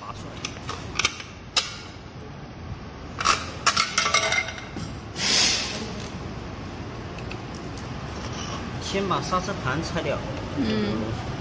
拔出来。先把刹车盘拆掉。嗯。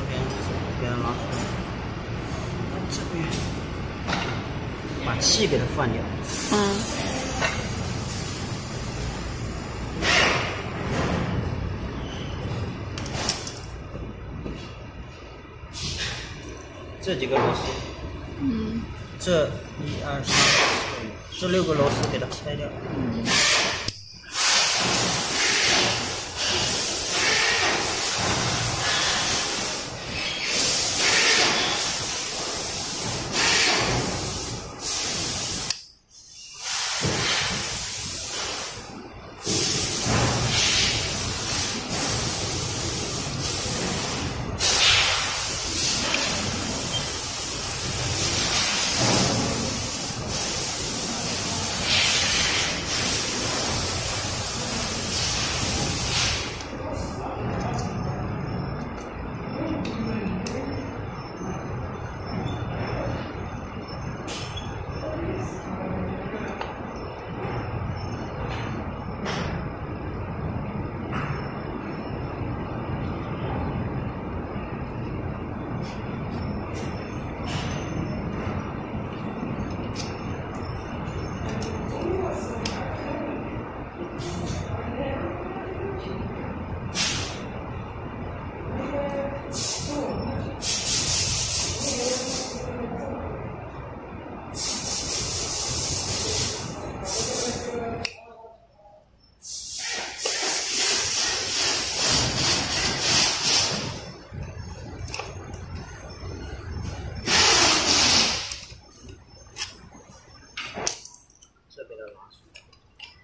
这边给它拿出来，这边把气给它放掉。嗯。这几个螺丝，嗯，这一二三四五，这六个螺丝给它拆掉。嗯。